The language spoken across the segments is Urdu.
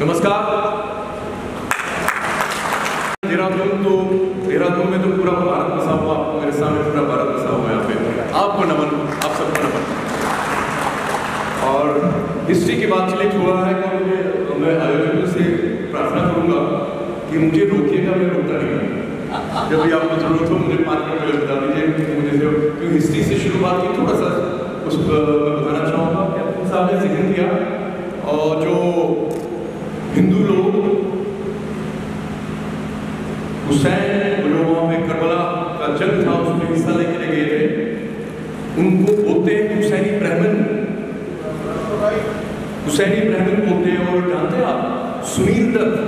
نمسکار دہرادون تو دہرادون میں تو پورا بھارت بسا ہوا آپ کو میرے سامنے پورا بھارت بسا ہوا یہاں پہ آپ کو نمن آپ سب کو نمن اور ہسٹری کی بات چلیٹ ہوا ہے کہ مجھے میں آیوجنوں سے پرارتھنا کروں گا کہ مجھے روکیے گا میں روکتا نہیں جب بھی آپ کو ضرورت ہو مجھے پانچ منٹ پہلے بتا دیجیے مجھے کیوں ہسٹری سے شروعات کی تھوڑا سا اس میں بتانا چاہوں گا کہ صاحب نے ذکر کیا اور جو لوگ۔ حسین علماء میں کربلا کا جنگ تھا، اس میں حصہ لے کے گئے تھے۔ ان کو بولتے ہیں حسینی برہمن۔ حسینی برہمن بولتے ہیں، اور جانتے آپ؟ سنیل دت۔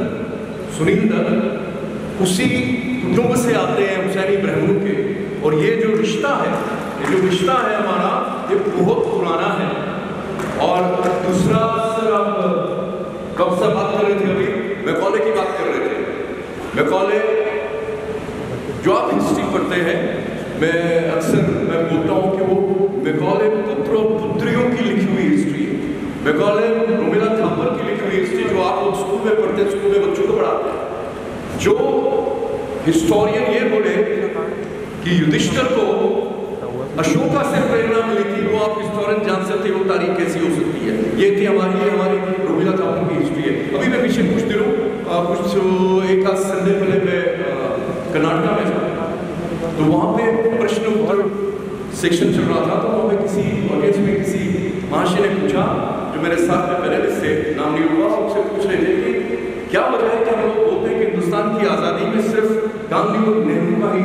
سنیل دت۔ اسی کٹمب سے آتے ہیں حسینی برہمن کے۔ اور یہ جو رشتہ ہے، یہ جو رشتہ ہے ہمارا، یہ بہت پرانا ہے۔ اور دوسرا سر آپ کب سے بات کر رہے تھے ابھی؟ میکالے کی بات کر رہے تھے۔ میکالے جو آپ ہسٹری پڑھتے ہیں، میں اکثر میں بولتا ہوں کہ وہ میکالے پتروں پتریوں کی لکھی ہوئی ہسٹری ہے۔ میکالے رومیلا تھاپر کی لکھی ہوئی ہسٹری جو آپ لوگ اسکول میں پڑھتے ہیں، سکول میں بچوں کو پڑھاتے ہیں۔ جو ہسٹورین یہ بولے کہ یدھشٹر کو اشوکا سے پریرنا ملی تھی وہ آپ ہسٹورین جان سکتے وہ تاریخ یہ تھی ہماری یہ ہماری روبیلا تعاون کی ہسٹری ہے ابھی میں پیچھے پوچھتی رہوں کچھ ایک آدھ سنڈے پہلے میں کرناٹکا میں تھا۔ تو وہاں پہ پرشن اتر سیکشن چل رہا تھا، تو وہاں پہ کسی آڈینس میں کسی مہاشی نے پوچھا، جو میرے ساتھ میں پہلے اس سے نام نہیں ہوا ان سے پوچھ رہے تھے کہ کیا وجہ ہے کہ لوگ بولتے ہیں کہ ہندوستان کی آزادی میں صرف گاندھی اور نہرو کا ہی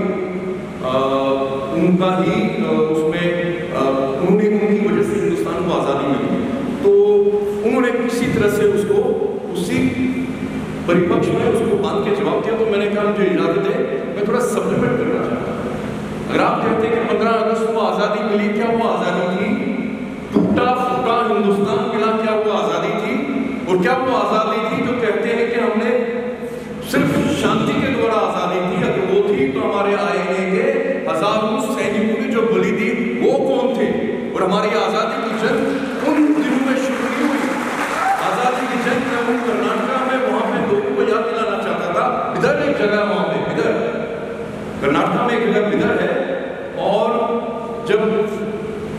ان کا ہی اس میں انہوں نے ان کی وجہ سے ہندوستان کو آزادی ملی۔ اسی طرح سے اس کو اسی پریپکش میں اس کو باندھ کے جواب دیا تو میں نے کہا، مجھے اجازت ہے، میں تھوڑا سپلیمنٹ کرنا چاہتا ہوں۔ اگر آپ کہتے ہیں کہ پندرہ اگست کو آزادی ملی، کیا وہ آزادی تھی؟ ٹوٹا پھوٹا ہندوستان ملا، کیا وہ آزادی تھی؟ اور کیا وہ آزادی تھی جو کہتے ہیں کہ ہم نے صرف شانتی کے دوارا آزادی تھی؟ اگر وہ تھی تو ہمارے آئینے کے ہزاروں سینکوں نے جو بلی دی، وہ کون تھے؟ اور ہماری آزادی پدر ایک جگہ ہے وہاں پہ پدر کرناٹکا میں ایک جگہ پدر ہے۔ اور جب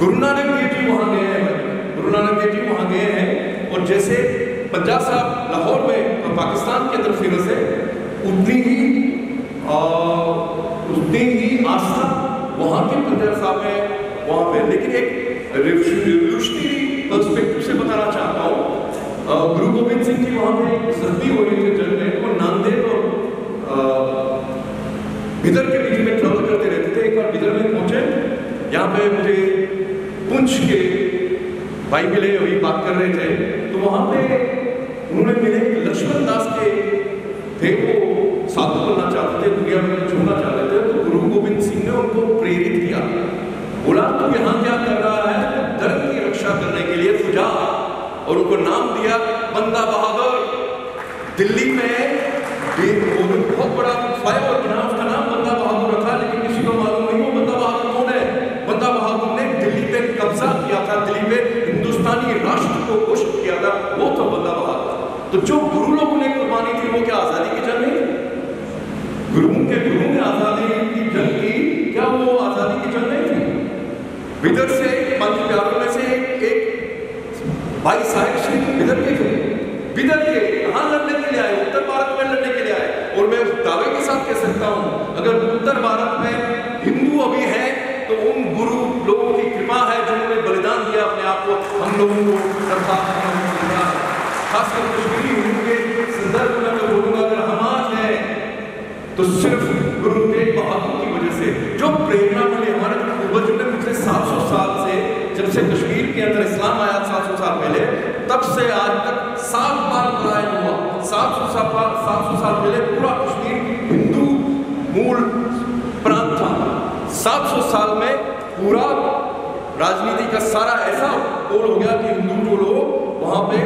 گرو نانک دیو جی وہاں گئے ہیں، گرو نانک دیو جی وہاں گئے ہیں، اور جیسے پنجاب صاحب لاہور میں اور پاکستان کے اندر فیمس ہے، اتنی ہی اتنی ہی آستھا وہاں کے پنجاب صاحب ہے وہاں پہ۔ لیکن ایک ریولیوشنری پرسپیکٹو سے بتانا چاہتا ہوں گرو گوبند سنگھ جی وہاں پہ سردی ہو رہی تھے جنگ میں وہ ناندیڑ منظر میں پہنچے، یہاں پہ مجھے پونچھ کے بھائی ملے، وہی بات کر رہے تھے۔ تو وہاں پہ انہوں نے میرے لکشمن داس کے تھے وہ سادھو بننا چاہتے تھے، دنیا میں چھوڑنا چاہتے تھے، تو گرو گوبند سنگھ نے ان کو پریرت کیا۔ بولا، تو یہاں کیا کر رہا ہے؟ درد کی رکشہ کرنے کے لیے سجا اور ان کو نام دیا بندہ بہادر۔ دلی میں بہت بڑا فائر تو جو گروہ لوگوں نے قربانی تھی وہ کیا آزادی کی جنگ نہیں گروہوں کے گروہوں نے آزادی کی جنگ کی، کیا وہ آزادی کی جنگ نہیں تھی؟ بدر سے پانچ پیاروں میں سے ایک بھائی صاحب شریف بدر کے تھے۔ بدر کے کہاں لڑنے کے لیے آئے، اتر بھارت میں لڑنے کے لیے آئے۔ اور میں اس دعوے کے ساتھ کہہ سکتا ہوں، اگر اتر بھارت میں ہندو ابھی ہے تو ان گرو لوگوں کی کرپا ہے جنہوں نے بلیدان دیا اپنے آپ کو، ہم لوگوں کو خاص کر کشمیری ہوں کے صدر اللہ کا گرو کا رحمان ہے، تو صرف گرو تیگ بہادر کی وجہ سے، جو پریرنا ملے ہمارے پوروج نے پچھلے سات سو سال سے جب سے کشمیر کے اندر اسلام آیا، سات سو سال پہلے، تب سے آج تک سات بار قرائن ہوا۔ سات سو سال سات سو سال پہلے پورا کشمیر ہندو مول پرانت تھا۔ سات سو سال میں پورا راجنیتی کا سارا ایسا ہو گیا کہ ہندو جو لوگ وہاں پہ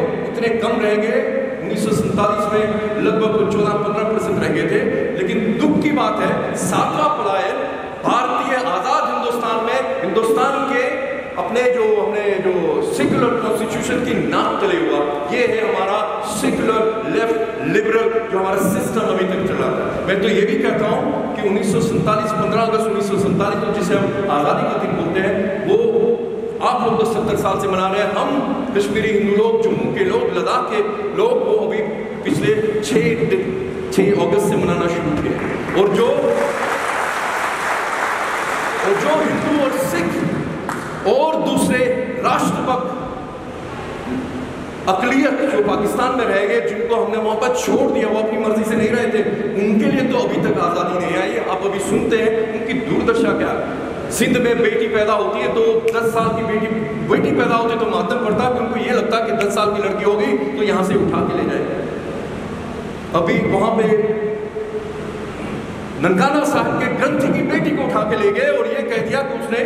اتنے کم رہ گئے، انیس سو سنتالیس میں لگ بھگ چودہ، پندرہ پرسنٹ رہ گئے تھے۔ لیکن دکھ کی بات ہے، ساتواں پلائن بھارتی آزاد ہندوستان میں، ہندوستان کے اپنے جو، ہم نے جو سیکولر کانسٹیٹیوشن کی نام تلے ہوا، یہ ہے ہمارا سیکولر لیفٹ لبرل جو ہمارا سسٹم ابھی تک چلا۔ ہے میں تو یہ بھی کہتا ہوں کہ انیس سو سنتالیس پندرہ اگست انیس سو سنتالیس جسے ہم آزادی کا دن بولتے ہیں، وہ تو ستر سال سے منا رہے ہیں۔ ہم کشمیری ہندو لوگ، جموں کے لوگ، لداخ کے لوگ، وہ ابھی پچھلے چھ چھ اگست سے منانا شروع کیے۔ اور جو اور جو ہندو اور سکھ اور دوسرے راشٹر بھکت اقلیت جو پاکستان میں رہ گئے، جن کو ہم نے وہاں پر چھوڑ دیا، وہ اپنی مرضی سے نہیں رہے تھے، ان کے لیے تو ابھی تک آزادی نہیں آئی آپ ابھی سنتے ہیں ان کی دوردرشا کیا ہے۔ سندھ میں بیٹی پیدا ہوتی ہے تو دس سال کی بیٹی بیٹی پیدا ہوتی ہے تو ماتم پڑتا ہے کہ ان کو یہ لگتا ہے کہ دس سال کی لڑکی ہوگی تو یہاں سے اٹھا کے لے جائے۔ ابھی وہاں پہ ننکانا صاحب کے گرنتھ کی بیٹی کو اٹھا کے لے گئے اور یہ کہہ دیا کہ اس نے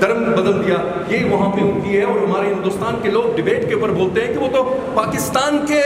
دھرم بدل دیا۔ یہ وہاں پہ ان کی ہے اور ہمارے ہندوستان کے لوگ ڈبیٹ کے اوپر بولتے ہیں کہ وہ تو پاکستان کے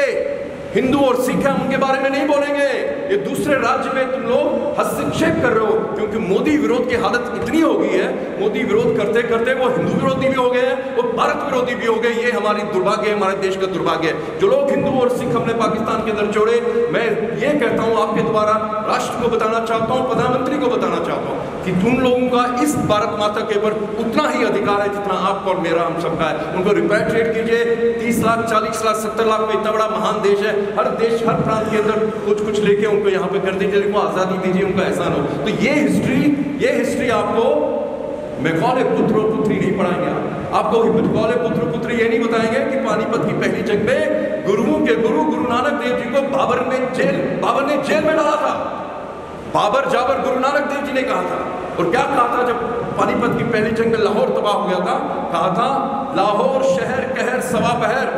ہندو اور سکھ ہم ان کے بارے میں نہیں بولیں گے۔ یہ دوسرے راجیہ میں تم لوگ ہستکشیپ کر رہے ہو، کیونکہ مودی وروھ کی حالت اتنی ہو گئی ہے۔ مودی وروھ کرتے کرتے وہ ہندو ورودھی بھی ہو گئے ہیں، وہ بھارت ورودھی بھی ہو گئے۔ یہ ہماری دربھاگیہ ہے ہمارے دیش کا دربھاگیہ ہے جو لوگ ہندو اور سکھ ہم نے پاکستان کے اندر چھوڑے میں یہ کہتا ہوں آپ کے دوبارہ راشٹر کو بتانا چاہتا ہوں، پردھان منتری کو بتانا چاہتا ہوں۔ کہ تم لوگوں کا اس بھارت ماتا کے اوپر اتنا ہی ادھیکار ہے جتنا آپ کا اور میرا ہم سب کا ہے۔ ان کو ریپیٹریٹ کیجیے۔ تیس لاکھ، چالیس لاکھ، ستر لاکھ میں اتنا بڑا مہان دیش ہے۔ ہر دیش، ہر پرانت کے اندر کچھ کچھ لے کے ان کو یہاں پہ کر دیجیے ان کو آزادی دیجیے ان کا احسان ہو۔ تو یہ ہسٹری یہ ہسٹری آپ کو میکول پتر و پتری نہیں پڑھائیں گے آپ۔ کو میکول پتر پتری یہ نہیں بتائیں گے کہ پانی پت کی پہلی جنگ میں گرووں کے گرو گرو نانک دیو جی کو بابر نے جیل، بابر نے جیل میں ڈالا تھا۔ بابر جابر گرو نانک دیو جی نے کہا تھا۔ اور کیا کہا تھا جب پانی پت کی پہلی جنگ میں لاہور تباہ ہو گیا تھا؟ کہا تھا، لاہور شہر کہر سوا پہر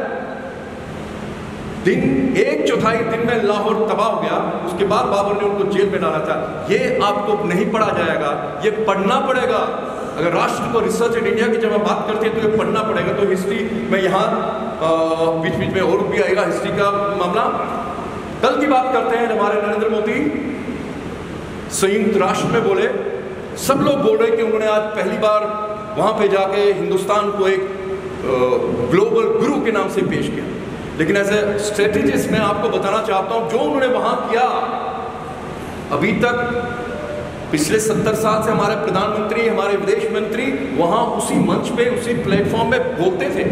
دن ایک چوتھائی دن میں لاہور تباہ ہو گیا، اس کے بعد بابر نے ان کو جیل میں ڈالا تھا۔ یہ آپ کو نہیں پڑھا جائے گا، یہ پڑھنا پڑے گا۔ اگر راشٹر کو ریسرچ ان انڈیا کی جب آپ بات کرتے ہیں تو یہ پڑھنا پڑے گا۔ تو ہسٹری میں یہاں بیچ بیچ میں اور بھی آئے گا ہسٹری کا معاملہ۔ کل کی بات کرتے ہیں ہمارے نریندر مودی سیت راشٹر میں بولے، سب لوگ بول رہے کہ انہوں نے آج پہلی بار وہاں پہ جا کے ہندوستان کو ایک گلوبل گرو کے نام سے پیش کیا۔ لیکن ایز اے اسٹریٹجسٹ میں آپ کو بتانا چاہتا ہوں، جو انہوں نے وہاں کیا، ابھی تک پچھلے ستر سال سے ہمارے پردھان منتری، ہمارے ودیش منتری وہاں اسی منچ پہ، اسی پلیٹ فارم میں بولتے تھے۔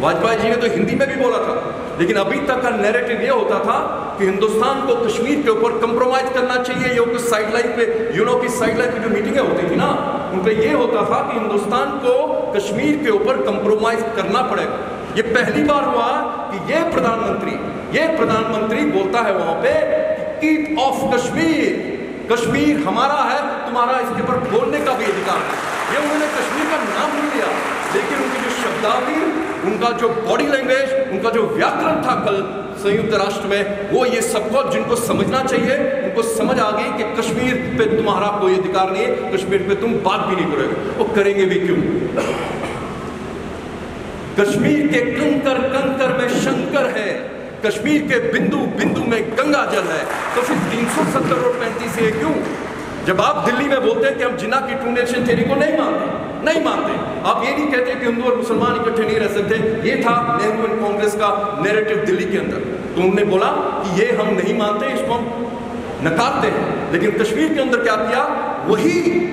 واجپئی جی نے تو ہندی میں بھی بولا تھا۔ لیکن ابھی تک کا نیریٹو یہ ہوتا تھا کہ ہندوستان کو کشمیر کے اوپر کمپرومائز کرنا چاہیے یہ کچھ سائڈ لائن پہ یونو کی سائڈ لائن پہ جو میٹنگیں ہوتی تھی نا، ان پہ یہ ہوتا تھا کہ ہندوستان کو کشمیر کے اوپر کمپرومائز کرنا پڑے۔ گا یہ پہلی بار ہوا کہ یہ پردھان منتری یہ پردھان منتری بولتا ہے وہاں پہ کیپ آف کشمیر۔ کشمیر ہمارا ہے، تمہارا اس کے اوپر بولنے کا بھی ادھکار ہے۔ یہ انہوں نے کشمیر کا نام نہیں لیا، لیکن ان کی جو شبداوی ان کا جو باڈی لینگویج ان کا جو ویاکرن تھا کل سیت راشٹر میں، وہ یہ سب کو جن کو سمجھنا چاہیے، ان کو سمجھ آ گئی کہ کشمیر پہ تمہارا کوئی ادھکار نہیں ہے، کشمیر پہ تم بات بھی نہیں کرے گے۔ وہ کریں گے بھی کیوں؟ کشمیر کے کنکر کنکر میں شنکر ہے، کشمیر کے بندو بندو میں گنگا جل ہے۔ تو پھر تین سو ستر اور پینتیس یہ کیوں؟ جب آپ دلی میں بولتے ہیں کہ ہم جنا کی ٹو نیشن تھیری کو نہیں مانتے نہیں مانتے، آپ یہ نہیں کہتے کہ ہندو اور مسلمان اکٹھے نہیں رہ سکتے، یہ تھا نہرو اینڈ کانگریس کا نیریٹو دلی کے اندر۔ تو انہوں نے بولا کہ یہ ہم نہیں مانتے، اس کو ہم نکارتے ہیں۔ لیکن کشمیر کے اندر کیا کیا؟ وہی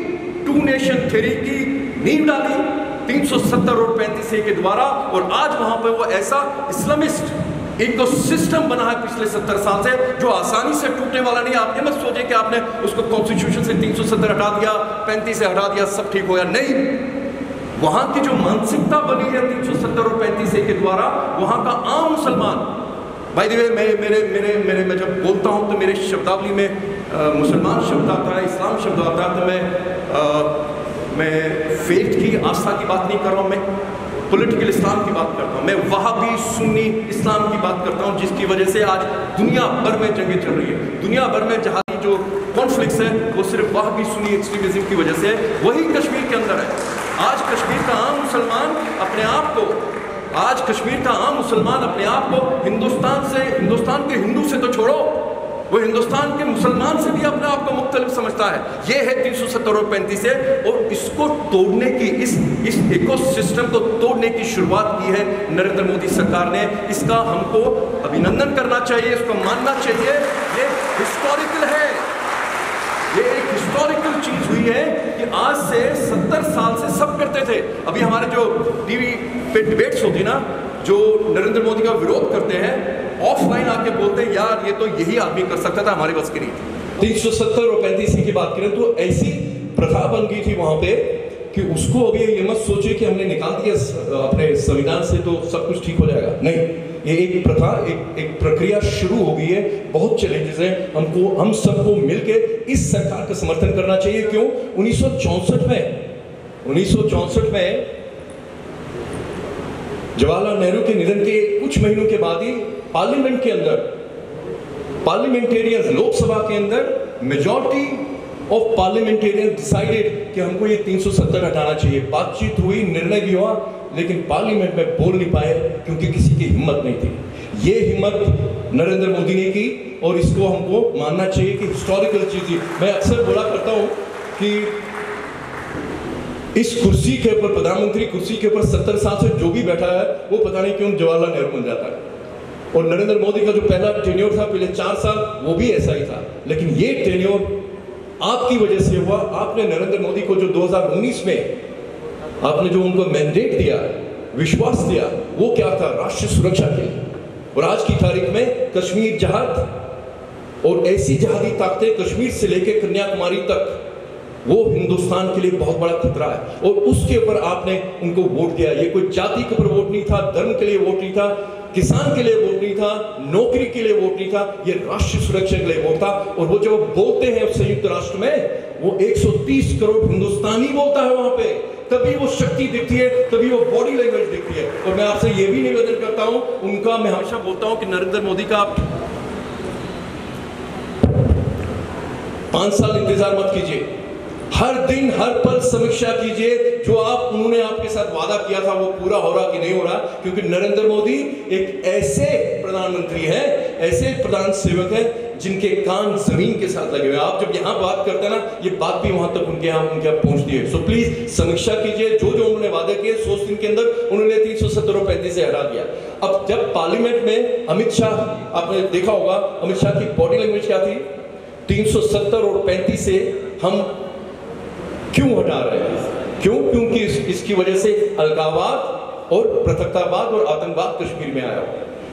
ٹو نیشن تھیری کی نیو ڈالی، تین سو ستر اور پینتیس کے دوارا اور آج وہاں پہ وہ ایسا اسلامسٹ ایک تو سسٹم بنا ہے پچھلے ستر سال سے جو آسانی سے ٹوٹنے والا نہیں، آپ یہ مت سوچے کہ آپ نے اس کو کانسٹیٹیوشن سے تین سو ستر ہٹا دیا، پینتیس سے ہٹا دیا، سب ٹھیک ہو گیا نہیں۔ وہاں کی جو مانسکتا بنی ہے تین سو ستر اور پینتیس کے دوارا، وہاں کا عام مسلمان بھائی دیوے میں میرے میرے میرے میں جب بولتا ہوں تو میرے شبداولی میں مسلمان شبد آتا ہے، اسلام شبد آتا ہے، تو میں میں فیتھ کی آستھا کی بات نہیں کر رہا ہوں، میں پولیٹیکل اسلام کی بات کرتا ہوں۔ میں وہاں بھی سنی اسلام کی بات کرتا ہوں، جس کی وجہ سے آج دنیا بھر میں جنگیں چل رہی ہے دنیا بھر میں جہاں جو کانفلکس ہے وہ صرف وہاں بھی سنی ایکسٹریمزم کی وجہ سے وہی کشمیر کے اندر ہے آج کشمیر کا عام مسلمان اپنے آپ کو، آج کشمیر کا عام مسلمان اپنے آپ کو ہندوستان سے، ہندوستان کے ہندو سے تو چھوڑو۔ وہ ہندوستان کے مسلمان سے بھی اپنے آپ کو مختلف سمجھتا ہے۔ یہ ہے تین سو ستر اور پینتیس سے۔ اور اس کو توڑنے کی، اس اس ایکو سسٹم کو توڑنے کی شروعات کی ہے۔ نریندر مودی سرکار نے۔ اس کا ہم کو ابھینندن کرنا چاہیے، اس کو ماننا چاہیے۔ یہ ہسٹوریکل ہے۔ یہ ایک ہسٹوریکل چیز ہوئی ہے کہ آج سے ستر سال سے سب کرتے تھے۔ ابھی ہمارے جو ٹی وی پہ ڈیبیٹس ہوتی نا جو نریندر مودی کا وروਧ کرتے ہیں آف لائن آ کے بولتے ہیں، یار، یہ تو یہی آدمی کر سکتا تھا ہماری بس کی نہیں تین سو ستر اور پینتیس کی بات کریں تو ایسی پرتھا بن گئی تھی وہاں پہ کہ اس کو ابھی یہ مت سوچے کہ ہم نے نکال دیا اپنے سنویدھان سے تو سب کچھ ٹھیک ہو جائے گا۔ نہیں، یہ ایک پرتھا ایک ایک پرکریا شروع ہو گئی ہے۔ بہت چیلنجز ہیں۔ ہم کو، ہم سب کو مل کے اس سرکار کا سمرتھن کرنا چاہیے۔ کیوں؟ انیس سو چونسٹھ میں، انیس سو چونسٹھ میں جواہر لال نہرو کے نظر کے کچھ مہینوں کے بعد ہی پارلیمنٹ کے اندر پارلیمنٹیرین لوک سبھا کے اندر میجورٹی آف پارلیمنٹیرین ڈیسائیڈڈ کہ ہم کو یہ تین سو ستر ہٹانا چاہیے۔ بات چیت ہوئی نرنے بھی ہوا، لیکن پارلیمنٹ میں بول نہیں پائے کیونکہ کسی کی ہمت نہیں تھی۔ یہ ہمت نریندر مودی نے کی اور اس کو ہم کو ماننا چاہیے کہ ہسٹوریکل چیز میں اکثر بولا کرتا ہوں کہ اس کرسی کے اوپر پردھان منتری کرسی کے اوپر ستر سال سے جو بھی بیٹھا ہے، وہ پتہ نہیں کیوں جواہر لال نہرو بن جاتا ہے۔ اور نریندر مودی کا جو پہلا ٹینیور تھا پہلے چار سال، وہ بھی ایسا ہی تھا۔ لیکن یہ ٹینیور آپ کی وجہ سے ہوا۔ آپ نے نریندر مودی کو جو دو ہزار انیس میں آپ نے جو ان کو مینڈیٹ دیا، وشواس دیا، وہ کیا تھا؟ راشٹر سرکشا کے۔ لیے اور آج کی تاریخ میں کشمیر جہاد اور ایسی جہادی طاقتیں کشمیر سے لے کے کنیا کماری تک وہ ہندوستان کے لیے بہت بڑا خطرہ ہے۔ اور اس کے اوپر آپ نے ان کو ووٹ دیا۔ یہ کوئی جاتی کے اوپر ووٹ نہیں تھا، دھرم کے لیے ووٹ نہیں تھا، کسان کے لیے ووٹ نہیں تھا، نوکری کے لیے ووٹ نہیں تھا، یہ راشٹر سرکشا کے لیے ووٹ تھا۔ اور وہ جب بولتے ہیں سیت راشٹر میں، وہ ایک سو تیس کروڑ ہندوستانی بولتا ہے وہاں پہ۔ تبھی وہ شکتی دکھتی ہے، تبھی وہ باڈی لینگویج دکھتی ہے۔ اور میں آپ سے یہ بھی نویدن کرتا ہوں، ان کا میں ہمیشہ بولتا ہوں کہ نریندر مودی کا آپ پانچ سال انتظار مت کیجیے ہر دن ہر پل سمیکشا کیجیے، جو آپ انہوں نے آپ کے ساتھ وعدہ کیا تھا وہ پورا ہو رہا کہ نہیں ہو رہا، کیونکہ نریندر مودی ایک ایسے پردھان منتری ہے ایسے پردھان سیوک ہے جن کے کان زمین کے ساتھ لگے ہوئے آپ جب یہاں بات کرتے ہیں نا، یہ بات بھی وہاں تک ان کے یہاں ان کے یہاں پہنچتی ہے۔ سو پلیز سمیکشا کیجیے۔ جو جو انہوں نے وعدے کیے، سو دن کے اندر انہوں نے تین سو ستر اور پینتیس سے ہٹا دیا۔ اب جب پارلیمنٹ میں امت شاہ، آپ نے دیکھا ہوگا امت شاہ کی باڈی لینگویج کیا تھی؟ تین سو ستر اور پینتیس سے ہم کیوں ہٹا رہے ہیں؟ کیوں؟ کیونکہ اس اس کی وجہ سے الگاوات اور پرتکتاباد اور آتنگباد کشمیر میں آیا۔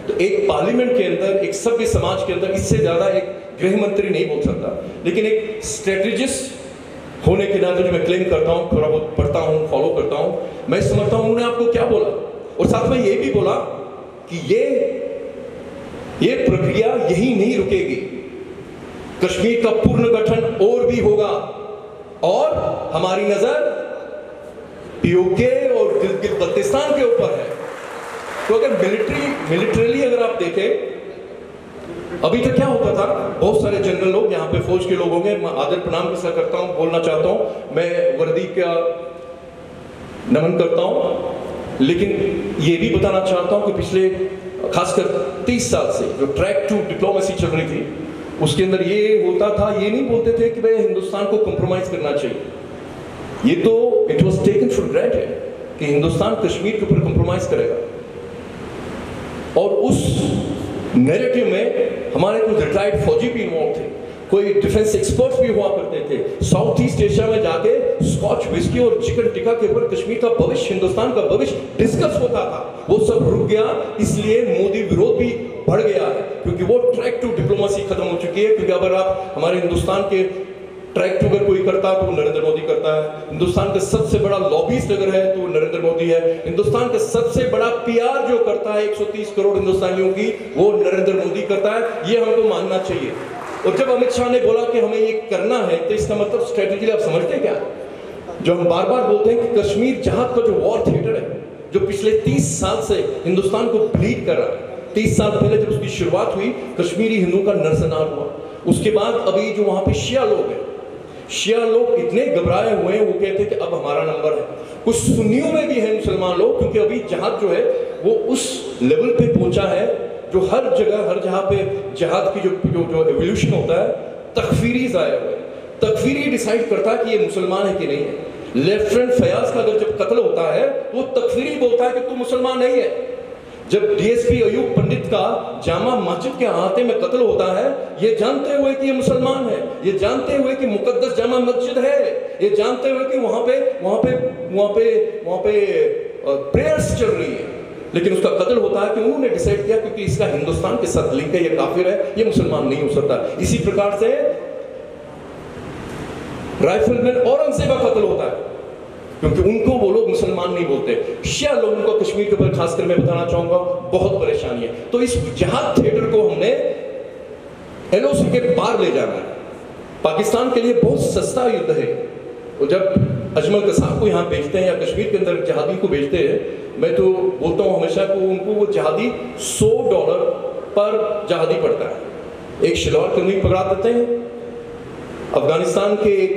تو ایک پارلیمنٹ کے اندر، ایک سبھی سماج کے اندر اس سے زیادہ ایک گرہ منتری نہیں بول سکتا۔ لیکن ایک اسٹریٹجس ہونے کے ناطے جو میں کلیم کرتا ہوں، تھوڑا بہت پڑھتا ہوں فالو کرتا ہوں۔ میں سمجھتا ہوں انہوں نے آپ کو کیا بولا؟ اور ساتھ میں یہ بھی بولا کہ یہ یہ پرکریا یہی نہیں رکے گی۔ کشمیر کا پورن گٹھن اور بھی ہوگا۔ اور ہماری نظر پی او کے اور گلگت بلتستان کے اوپر ہے۔ تو اگر ملٹری ملٹریلی اگر آپ دیکھیں، ابھی تک کیا ہوتا تھا؟ بہت سارے جنرل لوگ یہاں پہ فوج کے لوگ ہوں گے۔ میں آدر پرنام کے ساتھ کرتا ہوں، بولنا چاہتا ہوں۔ میں وردی کا نمن کرتا ہوں۔ لیکن یہ بھی بتانا چاہتا ہوں کہ پچھلے خاص کر تیس سال سے جو ٹریک ٹو ڈپلومیسی چل رہی تھی اس کے اندر یہ ہوتا تھا، یہ نہیں بولتے تھے کہ بھائی ہندوستان کو کمپرومائز کرنا چاہیے۔ یہ تو it was taken for granted ہے کہ ہندوستان کشمیر کے اوپر کمپرومائز کرے گا۔ اور اس نیریٹو میں ہمارے کچھ ریٹائرڈ فوجی بھی انوالو تھے۔ کوئی ڈیفنس ایکسپرٹس بھی ہوا کرتے تھے۔ ساؤتھ ایسٹ ایشیا میں جا کے سکاچ وسکی اور چکن ٹکا کے اوپر کشمیر کا بوش ہندوستان کا بوش ڈسکس ہوتا تھا۔ وہ سب رک گیا، اس لیے مودی وروਧ بھی بڑھ گیا ہے۔ کیونکہ وہ ٹریک ٹو ڈپلوماسی ختم ہو چکی ہے۔ کیونکہ اگر آپ ہمارے ہندوستان کے ٹریک ٹو اگر کوئی کرتا ہے تو وہ نریندر مودی کرتا ہے۔ ہندوستان کا سب سے بڑا لابیسٹ اگر ہے تو وہ نریندر مودی ہے۔ ہندوستان کا سب سے بڑا پی آر جو کرتا ہے ایک سو تیس کروڑ ہندوستانیوں کی، وہ نریندر مودی کرتا ہے۔ یہ ہم کو ماننا چاہیے۔ اور جب امت شاہ نے بولا کہ ہمیں یہ کرنا ہے تو اس کا مطلب اسٹریٹجی آپ سمجھتے کیا؟ جو ہم بار بار بولتے ہیں کہ کشمیر جہاد کا جو وار تھیٹر ہے، جو پچھلے تیس سال سے ہندوستان کو بلیڈ کر رہا ہے تیس سال پہلے جب اس کی شروعات ہوئی، کشمیری ہندو کا نرسنار ہوا۔ اس کے بعد ابھی جو وہاں پہ شیعہ لوگ ہیں، شیعہ لوگ اتنے گھبرائے ہوئے ہیں، وہ کہتے ہیں کہ اب ہمارا نمبر ہے۔ کچھ سنیوں میں بھی ہیں مسلمان لوگ، کیونکہ ابھی جہاد جو ہے، وہ اس لیول پہ پہنچا ہے جو ہر جگہ، ہر جہاں پہ جہاد کی جو جو جو ایولیوشن ہوتا ہے، تکفیری ضائع ہوئے۔ تکفیری ڈیسائیڈ کرتا ہے کہ یہ مسلمان ہے کہ نہیں ہے۔ لیفٹنٹ فیاض کا اگر جب قتل ہوتا ہے، وہ تکفیری بولتا ہے کہ تو مسلمان نہیں ہے۔ جب D S P Ayub Pandit کا جامع مسجد کے احاطے میں قتل ہوتا ہے، یہ جانتے ہوئے کہ یہ مسلمان ہے، یہ جانتے ہوئے کہ مقدس جامع مسجد ہے، یہ جانتے ہوئے کہ وہاں پہ وہاں پہ وہاں پہ وہاں پہ پریئرس چل رہی ہے لیکن اس کا قتل ہوتا ہے کہ انہوں نے ڈیسائیڈ کیا کیونکہ اس کا ہندوستان کے ساتھ لنک ہے، یہ کافر ہے، یہ مسلمان نہیں ہو سکتا۔ اسی پرکار سے رائفل مین اورنگزیب کا قتل ہوتا ہے۔ کیونکہ ان کو وہ لوگ مسلمان نہیں بولتے۔ شیعہ لوگوں کو کشمیر کے اوپر، خاص کر میں بتانا چاہوں گا، بہت پریشانی ہے۔ تو اس جہاد تھیٹر کو ہم نے ایل او سی کے پار لے جانا ہے۔ پاکستان کے لیے بہت سستا یدھ ہے۔ اور جب اجمل قصاب کو یہاں بھیجتے ہیں یا کشمیر کے اندر جہادی کو بھیجتے ہیں، میں تو بولتا ہوں ہمیشہ کو ان کو وہ جہادی سو ڈالر پر جہادی پڑتا ہے۔ ایک شلور کرنی پکڑا دیتے ہیں۔ افغانستان کے ایک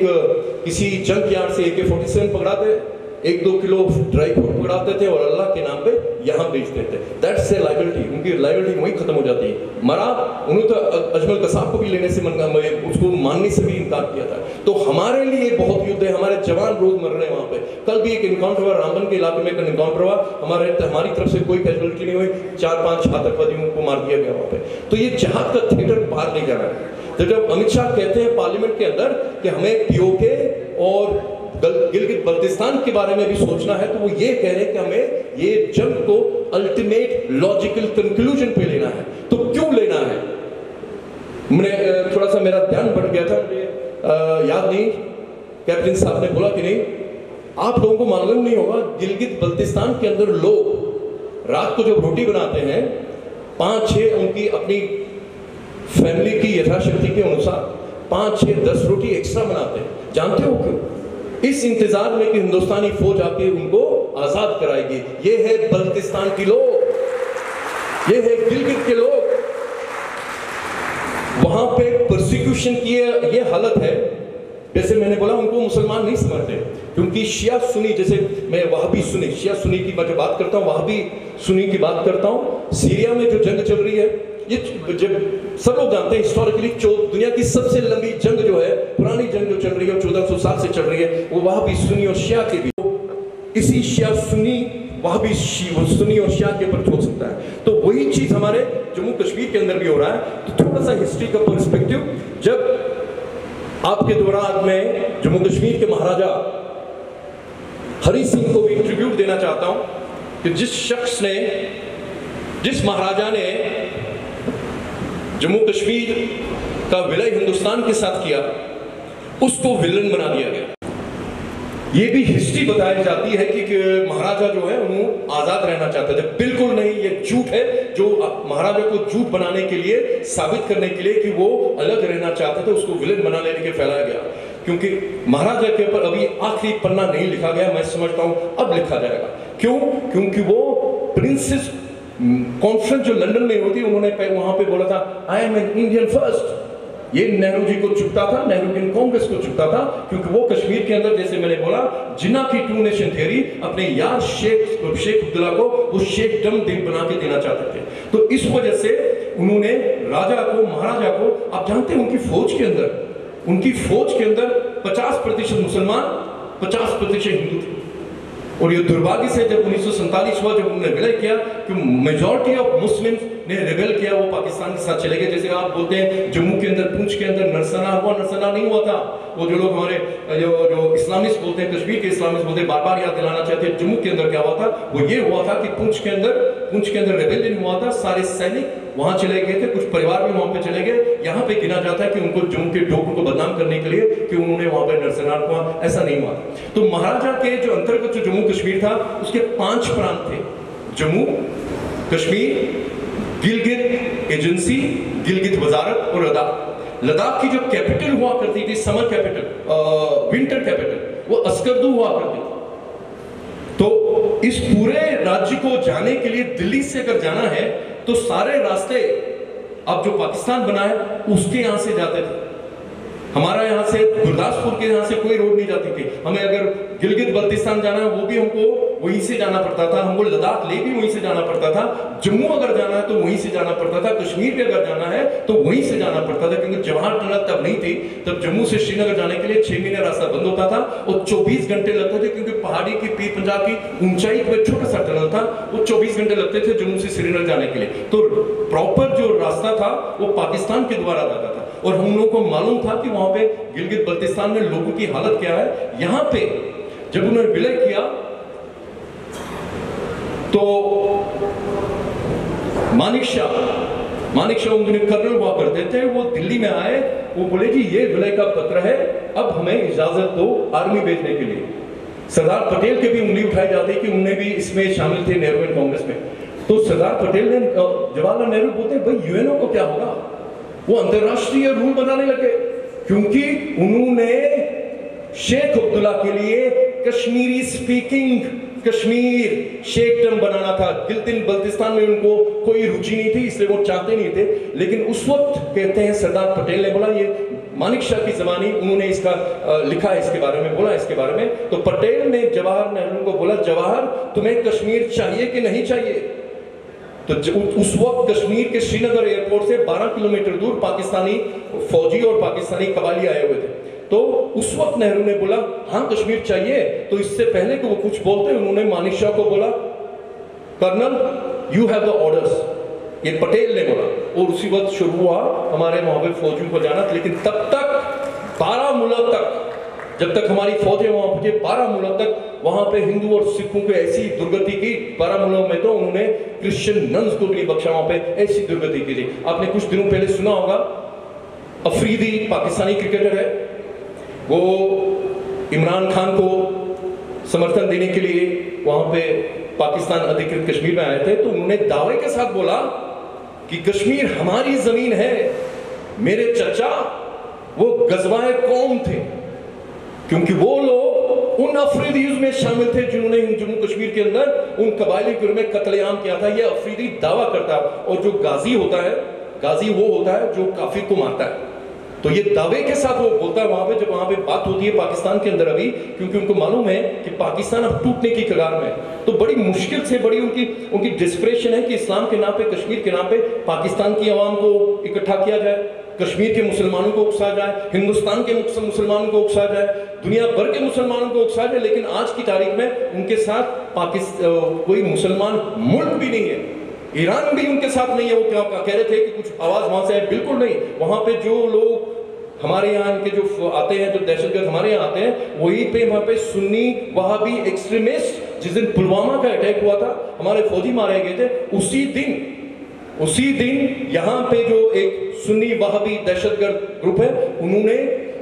کسی جنگ یارڈ سے اے کے فورٹی سیون پکڑاتے، ایک دو کلو ڈرائی فروٹ پکڑاتے تھے اور اللہ کے نام پہ یہاں بیچتے تھے دیٹس اے لائبلٹی ان کی لائبلٹی وہی ختم ہو جاتی ہے مرا انہوں تو اجمل قصاب کو بھی لینے سے من اس کو ماننے سے بھی انکار کیا تھا تو ہمارے لیے بہت یدھ ہے ہمارے جوان روز مر رہے ہیں وہاں پہ کل بھی ایک انکاؤنٹر ہوا رامبن کے علاقے میں ایک انکاؤنٹر ہوا ہمارے ہماری طرف سے کوئی کیجولیٹی نہیں ہوئی چار پانچ آتنکوادیوں کو مار دیا گیا وہاں پہ تو یہ جہاد کا تھیٹر پار نہیں جا رہا ہے تو جب امت شاہ کہتے ہیں پارلیمنٹ کے اندر کہ ہمیں پی او کے اور گلگت بلتستان کے بارے میں بھی سوچنا ہے تو وہ یہ کہہ رہے ہیں کہ ہمیں یہ جنگ کو الٹیمیٹ لاجیکل کنکلوژن پہ لینا ہے۔ تو کیوں لینا ہے؟ میں تھوڑا سا میرا دھیان بڑھ گیا تھا۔ یاد نہیں؟ کیپٹن صاحب نے بولا کہ نہیں؟ آپ لوگوں کو معلوم نہیں ہوگا، گلگت بلتستان کے اندر لوگ رات کو جب روٹی بناتے ہیں، پانچ چھ ان کی اپنی فیملی کی یتھا شکتی کے انوسار پانچ چھ دس روٹی ایکسٹرا بناتے ہیں۔ جانتے ہو کیوں؟ اس انتظار میں کہ ہندوستانی فوج آ کے ان کو آزاد کرائے گی۔ یہ ہے بلتستان کی لوگ۔ یہ ہے گلگت کے لوگ۔ وہاں پہ پرسیکیوشن کی یہ حالت ہے۔ جیسے میں نے بولا، ان کو مسلمان نہیں سمجھتے۔ کیونکہ شیعہ سنی، جیسے میں وہاں بھی سنی، شیعہ سنی کی میں جو بات کرتا ہوں وہاں بھی سنی کی بات کرتا ہوں، سیریا میں جو جنگ چل رہی ہے یہ جب سب لوگ جانتے ہیں ہسٹوریکلی دنیا کی سب سے لمبی جنگ جو ہے، پرانی جنگ جو چل رہی ہے چودہ سو سال سے چل رہی ہے، وہ وہاں بھی سنی اور شیعہ کے بھی اسی شیعہ سنی وہاں بھی سنی اور شیعہ کے اوپر ہو سکتا ہے۔ تو وہی چیز ہمارے جموں کشمیر کے اندر بھی ہو رہا ہے۔ تو تھوڑا سا ہسٹری کا پرسپیکٹیو جب آپ کے دوران میں جموں کشمیر کے مہاراجہ ہری سنگھ کو بھی ٹریبیوٹ دینا چاہتا ہوں کہ جس شخص نے جس مہاراجہ نے جموں کشمیر کا ولے ہندوستان کے ساتھ کیا، اس کو ولن بنا دیا گیا۔ یہ بھی ہسٹری بتائی جاتی ہے کہ مہاراجہ جو ہے، انہوں آزاد رہنا چاہتے تھے۔ بالکل نہیں، یہ جھوٹ ہے جو مہاراجہ کو جھوٹ بنانے کے لیے، ثابت کرنے کے لیے کہ وہ الگ رہنا چاہتے تھے، اس کو ولن بنا لینے کے پھیلایا گیا۔ کیونکہ مہاراجہ کے اوپر ابھی آخری پنہ نہیں لکھا گیا، میں سمجھتا ہوں اب لکھا جائے گا۔ کیوں؟ کیونکہ وہ پرنسس کانفرنس جو لنڈن میں ہوتی انہوں نے وہاں پہ بولا تھا I am an Indian first یہ نہرو جی کو چکتا تھا، نہرو جی انڈین کانگریس کو چکتا تھا، کیونکہ وہ کشمیر کے اندر، جیسے میں نے بولا، جنہ کی ٹو نیشن تھیری اپنے یار شیخ شیخ عبداللہ کو وہ شیخ ڈم دن بنا کے دینا چاہتے تھے۔ تو اس وجہ سے انہوں نے راجہ کو مہاراجہ کو، آپ جانتے ہیں ان کی فوج کے اندر، ان کی فوج کے اندر پچاس پرتیشت مسلمان، پچاس پرتیشت ہندو تھے۔ اور یہ درباگی سے جب انیس سو سنتالیس ہوا، جب انہوں نے ریبل کیا کہ میجورٹی آف مسلم نے ریبل کیا، وہ پاکستان کے ساتھ چلے گئے۔ جیسے آپ بولتے ہیں، جموں کے اندر پونچھ کے اندر نرسنا ہوا نرسنا نہیں ہوا تھا۔ وہ جو لوگ ہمارے، جو جو اسلامسٹ بولتے ہیں کشمیر کے اسلامسٹ بولتے ہیں، بار بار یاد دلانا چاہتے ہیں جموں کے اندر کیا ہوا تھا؟ وہ یہ ہوا تھا کہ پونچھ کے اندر پونچھ کے اندر ریبیلین ہوا تھا، سارے سینک وہاں چلے گئے تھے، کچھ پریوار بھی وہاں پہ چلے گئے۔ یہاں پہ گنا جاتا ہے کہ ان کو جموں کے ڈوکر کو بدنام کرنے کے لیے کہ انہوں نے وہاں پہ نرسنار کو ایسا نہیں ہوا۔ تو مہاراجہ کے جو انترگت جو جموں کشمیر تھا، اس کے پانچ پرانت تھے۔ جموں، کشمیر، گلگت ایجنسی، گلگت وزارت اور لداخ۔ لداخ کی جو کیپٹل ہوا کرتی تھی، سمر کیپٹل ونٹر کیپٹل، وہ اسکردو ہوا کرتی تھی۔ تو اس پورے راجیہ کو جانے کے لیے دلی سے اگر جانا ہے تو سارے راستے اب جو پاکستان بنا ہے، اس کے یہاں سے جاتے تھے۔ ہمارا یہاں سے گرداسپور کے یہاں سے کوئی روڈ نہیں جاتی تھی۔ ہمیں اگر گلگت بلتستان جانا ہے، وہ بھی ہم کو وہیں سے جانا پڑتا تھا۔ ہم کو لداخ لے بھی وہیں سے جانا پڑتا تھا۔ جموں اگر جانا ہے تو وہیں سے جانا پڑتا تھا۔ کشمیر بھی اگر جانا ہے تو وہیں سے جانا پڑتا تھا۔ کیونکہ جواہر ٹنل تب نہیں تھی۔ تب جموں سے شری نگر جانے کے لیے چھ مہینے راستہ بند ہوتا تھا اور چوبیس گھنٹے لگتے تھے۔ کیونکہ پہاڑی کی پیر پنجاب کی اونچائی پہ چھوٹا سا ٹنل تھا، وہ چوبیس گھنٹے لگتے تھے جموں سے شری نگر جانے کے لیے۔ تو پراپر جو راستہ تھا، وہ پاکستان کے دوارا جاتا تھا۔ اور ہم لوگوں کو معلوم تھا کہ وہاں پہ گلگت بلتستان میں لوگوں کی حالت کیا ہے۔ یہاں پہ جب انہوں نے بلے کیا، تو مانک شاہ مانک شاہ ان دنوں کرنل ہوا دیتے ہیں، وہ دلی میں آئے، وہ بولے جی یہ بلے کا پتر ہے، اب ہمیں اجازت دو آرمی بیجنے کے لیے۔ سردار پٹیل کے بھی انگلی اٹھائی جاتی کہ انہیں بھی اس میں شامل تھے نہرو اینڈ کانگریس میں۔ تو سردار پٹیل نے، جواہر لال نہرو بولتے ہیں، بھائی یو این او کو کیا ہوگا؟ وہ انترراشٹریہ رول بنانے لگے۔ کیونکہ انہوں نے شیخ عبداللہ کے لیے کشمیری سپیکنگ کشمیر شیخ ٹرم بنانا تھا۔ گلتن بلتستان میں ان کو کوئی روچی نہیں تھی، اس لیے وہ چاہتے نہیں تھے۔ لیکن اس وقت کہتے ہیں سردار پٹیل نے بولا، یہ مانک شاہ کی زمانی انہوں نے اس کا لکھا ہے، اس کے بارے میں بولا، اس کے بارے میں۔ تو پٹیل نے جواہر نہرو کو بولا، جواہر، تمہیں کشمیر چاہیے کہ نہیں چاہیے؟ تو اس وقت کشمیر کے شری نگر ایئرپورٹ سے بارہ کلومیٹر دور پاکستانی فوجی اور پاکستانی قبالی آئے ہوئے تھے۔ تو اس وقت نہرو نے بولا ہاں کشمیر چاہیے، تو اس سے پہلے کہ وہ کچھ بولتے انہوں نے مانک شاہ کو بولا colonel you have the orders یہ پٹیل نے بولا۔ اور اسی وقت شروع ہوا ہمارے محبت فوجیوں کو جانا، لیکن تب تک بارہ ملک تک جب تک ہماری فوجیں وہاں پہنچے بارہ ملوں تک، وہاں پہ ہندو اور سکھوں کو ایسی درگتی کی، بارہ ملوں میں تو انہوں نے کرسچن ننز کو بھی بخشا وہاں پہ، ایسی درگتی کی تھی آپ نے کچھ دنوں پہلے سنا ہوگا، افریدی پاکستانی کرکٹر ہے۔ وہ عمران خان کو سمرتھن دینے کے لیے وہاں پہ پاکستان ادھکرت کشمیر میں آئے تھے۔ تو انہوں نے دعوے کے ساتھ بولا کہ کشمیر ہماری زمین ہے، میرے چچا وہ گزوائے قوم تھے۔ کیونکہ وہ لوگ ان افریدیز میں شامل تھے جنہوں نے جموں کشمیر کے اندر ان قبائلی گروہ میں قتل عام کیا تھا، یہ افریدی دعویٰ کرتا اور جو گازی ہوتا ہے گازی وہ ہوتا ہے جو کافر کو مارتا ہے۔ تو یہ دعوے کے ساتھ وہ بولتا ہے وہاں پہ، جب وہاں پہ بات ہوتی ہے پاکستان کے اندر ابھی، کیونکہ ان کو معلوم ہے کہ پاکستان اب ٹوٹنے کی کگار میں تو بڑی مشکل سے، بڑی ان کی ان کی ڈسپریشن ہے کہ اسلام کے نام پہ، کشمیر کے نام پہ پاکستان کی عوام کو اکٹھا کیا جائے، کشمیر کے مسلمانوں کو اکسا جائے، ہندوستان کے مسلمانوں کو اکسا جائے، دنیا بھر کے مسلمانوں کو اکسا جائے، لیکن آج کی تاریخ میں ان کے ساتھ کوئی مسلمان ملک بھی نہیں ہے۔ ایران بھی ان کے ساتھ نہیں ہے، وہ کیا، کہہ رہے تھے کہ کچھ آواز وہاں سے ہے، بالکل نہیں۔ وہاں پہ جو لوگ ہمارے یہاں کے جو آتے ہیں، جو دہشت گرد ہمارے یہاں آتے ہیں، وہی پہ وہاں پہ سنی وہاں بھی ایکسٹریمسٹ جس دن پلوامہ کا اٹیک ہوا تھا، ہمارے فوجی مارے گئے تھے، اسی دن اسی دن یہاں پہ جو ایک سنی وہابی دہشت گرد گروپ ہے، انہوں نے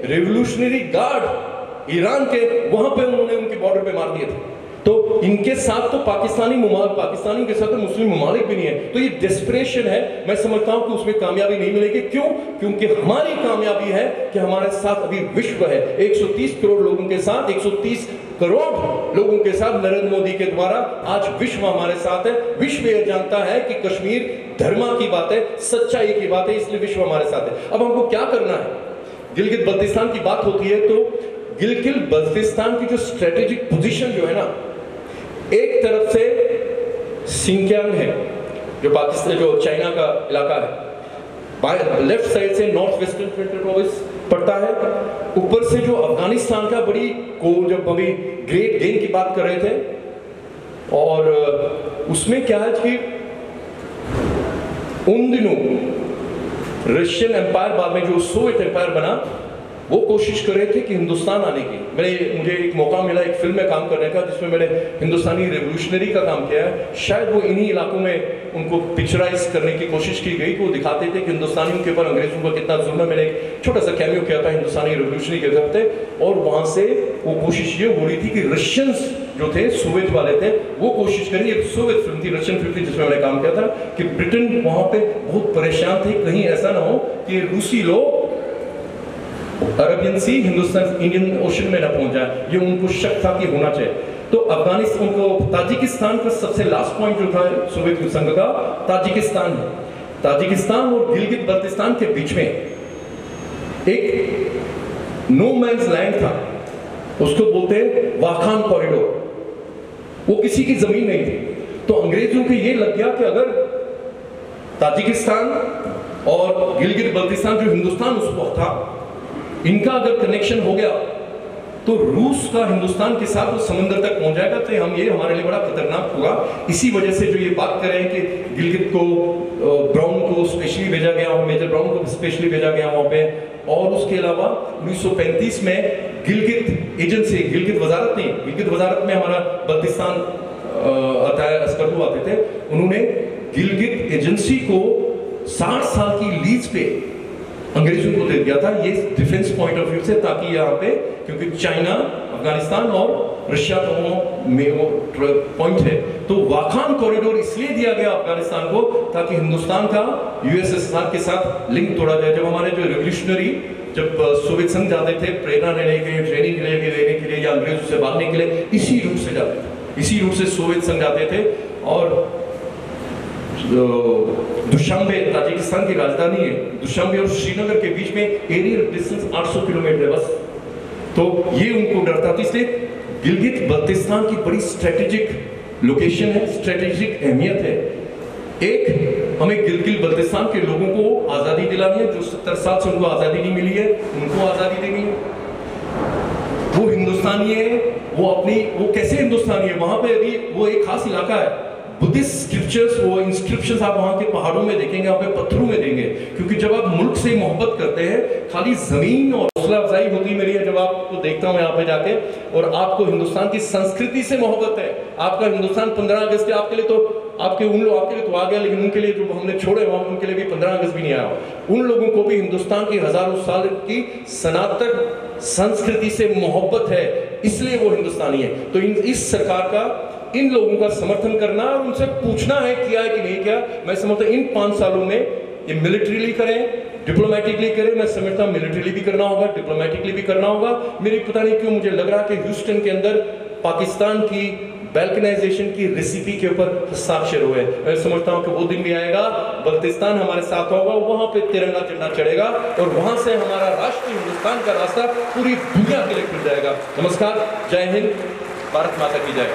ریولوشنری گارڈ ایران کے، وہاں پہ انہوں نے ان کے بارڈر پہ مار دیے تھے۔ تو ان کے ساتھ تو پاکستانی ممالک پاکستانی کے ساتھ تو مسلم ممالک بھی نہیں ہے۔ تو یہ ڈسپریشن ہے۔ میں سمجھتا ہوں کہ اس میں کامیابی نہیں ملے گی۔ کیوں؟ کیونکہ ہماری کامیابی ہے کہ ہمارے ساتھ ابھی وشو ہے۔ ایک سو تیس کروڑ لوگوں کے ساتھ، ایک سو تیس کروڑ لوگوں کے ساتھ نریندر مودی کے دوارہ آج وشو ہمارے ساتھ ہے۔ وشو یہ جانتا ہے کہ کشمیر دھرما کی بات ہے، سچائی کی بات ہے، اس لیے وشو ہمارے ساتھ ہے۔ اب ہم کو کیا کرنا ہے؟ گلگت بلتستان کی بات ہوتی ہے تو گلگت بلتستان کی جو اسٹریٹجک پوزیشن جو ہے نا ایک طرف سے سنکیانگ ہے، جو پاکستان، جو چائنا کا علاقہ ہے۔ لیفٹ سائیڈ سے نارتھ ویسٹرن فرنٹر پروویس پڑتا ہے۔ اوپر سے جو افغانستان کا بڑی کو جب ابھی گریٹ گین کی بات کر رہے تھے۔ اور اس میں کیا ہے کہ ان دنوں رشین امپائر بعد میں جو سوویت امپائر بنا وہ کوشش کر رہے تھے کہ ہندوستان آنے کی۔ میں مجھے ایک موقع ملا ایک فلم میں کام کرنے کا، جس میں میں نے ہندوستانی ریولوشنری کا کام کیا ہے۔ شاید وہ انہی علاقوں میں ان کو پکچرائز کرنے کی کوشش کی گئی کہ وہ دکھاتے تھے کہ ہندوستانیوں کے اوپر انگریزوں کا کتنا ظلم ہے۔ میں نے ایک چھوٹا سا کیمیو کیا تھا ہندوستانی ریولوشنری کے گھر تھے اور وہاں سے وہ کوشش یہ ہو رہی تھی کہ رشینس جو تھے سوویت والے تھے، وہ کوشش کریں۔ ایک سوویت فلم تھی رشین فلم تھی، جس میں میں نے کام کیا تھا کہ برٹن وہاں پہ بہت پریشان تھے۔ کہیں ایسا نہ ہو کہ روسی لوگ Arabian Sea, Hindustan, Indian Ocean میں نہ پہنچ جائے یہ ان کو شک تھا کہ ہونا چاہے تو افغانستان کو، تاجکستان کا سب سے لاسٹ پوائنٹ جو تھا سوویت سنگھ کا، تاجکستان ہے۔ تاجکستان اور گلگت بلتستان کے بیچ میں ایک نو مینز لینڈ تھا۔ اس کو بولتے ہیں واخان کوریڈور وہ کسی کی زمین نہیں تھی۔ تو انگریزوں کے یہ لگ گیا کہ اگر تاجکستان اور گلگت بلتستان جو ہندوستان اس وقت تھا ان کا اگر کنیکشن ہو گیا، تو روس کا ہندوستان کے ساتھ وہ سمندر تک پہنچ جائے گا۔ تو ہم یہ ہمارے لیے بڑا خطرناک ہوگا۔ اسی وجہ سے جو یہ بات کر رہے ہیں کہ گلگت کو براؤن کو اسپیشلی بھیجا گیا میجر براؤن کو اسپیشلی بھیجا گیا وہاں پہ۔ اور اس کے علاوہ انیس سو پینتیس میں گلگت ایجنسی گلگت وزارت نہیں، گلگت وزارت میں ہمارا بلتستان آتا ہے آتے تھے۔ انہوں نے گلگت ایجنسی کو ساٹھ سال کی لیز پہ انگریزوں کو دے دیا تھا۔ یہ ڈیفنس پوائنٹ آف ویو سے، تاکہ یہاں پہ، کیونکہ چائنا، افغانستان اور رشیا دونوں میں وہ پوائنٹ ہے۔ تو واخان کوریڈور اس لیے دیا گیا افغانستان کو، تاکہ ہندوستان کا یو ایس ایس آر کے ساتھ لنک توڑا جائے۔ جب ہمارے جو ریولیوشنری جب سوویت سنگھ جاتے تھے، پریرنا لینے کے لیے، ٹریننگ لینے کے لیے کے لیے یا انگریزوں سے بھاگنے کے لیے، اسی روٹ سے جاتے تھے۔ اسی روٹ سے سوویت سنگھ جاتے تھے۔ اور دوشنبے تاجکستان کی راجدھانی ہے۔ دوشنبے اور شری نگر کے بیچ میں ایریل ڈسٹنس آٹھ سو کلو میٹر ہے بس۔ تو یہ ان کو ڈرتا تو اس لیے گلگت بلتستان کی بڑی اسٹریٹجک لوکیشن ہے اسٹریٹجک اہمیت ہے۔ ایک، ہمیں گلگل بلتستان کے لوگوں کو آزادی دلانی ہے، جو ستر سال سے ان کو آزادی نہیں ملی ہے، ان کو آزادی دینی ہے۔ وہ ہندوستانی ہے، وہ اپنی، وہ کیسے ہندوستانی ہے؟ وہاں پہ ابھی وہ ایک خاص علاقہ ہے۔ بدھسٹ اسکرپچرز وہ انسکرپشنز آپ وہاں کے پہاڑوں میں دیکھیں گے، آپ پتھروں میں دیں گے۔ کیونکہ جب آپ ملک سے محبت کرتے ہیں، خالی زمین اور حوصلہ افزائی ہوتی میری ہے جب آپ کو دیکھتا ہوں یہاں پہ جا کے۔ اور آپ کو ہندوستان کی سنسکرتی سے محبت ہے۔ آپ کا ہندوستان پندرہ اگست کے آپ کے لیے تو آپ کے ان لوگ، آپ کے لیے تو آ گیا، لیکن ان کے لیے جو ہم نے چھوڑے وہاں ان کے لیے بھی پندرہ اگست بھی نہیں آیا۔ ان لوگوں کو بھی ہندوستان کی ہزاروں سال کی سناتک سنسکرتی سے محبت ہے، اس لیے وہ ہندوستانی ہے تو اس سرکار کا ان لوگوں کا سمرتھن کرنا اور ان سے پوچھنا ہے کیا ہے کہ نہیں کیا، میں سمجھتا ان پانچ سالوں میں یہ ملٹریلی کریں ڈپلومیٹکلی کریں، میں سمجھتا ملٹریلی بھی کرنا ہوگا ڈپلومیٹکلی بھی کرنا ہوگا۔ میری پتہ نہیں کیوں مجھے لگ رہا کہ ہیوسٹن کے اندر پاکستان کی بیلکنائزیشن کی ریسیپی کے اوپر ہستاکشر ہوئے میں سمجھتا ہوں کہ وہ دن بھی آئے گا، بلتستان ہمارے ساتھ ہوگا، وہاں پہ ترنگا چڑھنا چڑھے گا اور وہاں سے ہمارا راشٹری ہندوستان کا راستہ پوری دنیا کے لیے کھل جائے گا۔ نمسکار۔ جے ہند۔ بھارت ماتا کی جائے